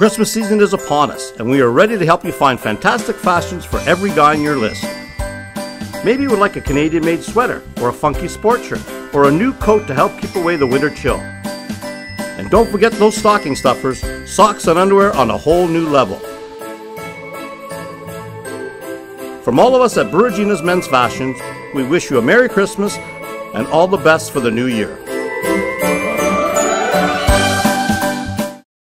Christmas season is upon us, and we are ready to help you find fantastic fashions for every guy on your list. Maybe you would like a Canadian made sweater, or a funky sport shirt, or a new coat to help keep away the winter chill. And don't forget those stocking stuffers, socks and underwear on a whole new level. From all of us at Buraginas Men's Fashions, we wish you a Merry Christmas and all the best for the new year.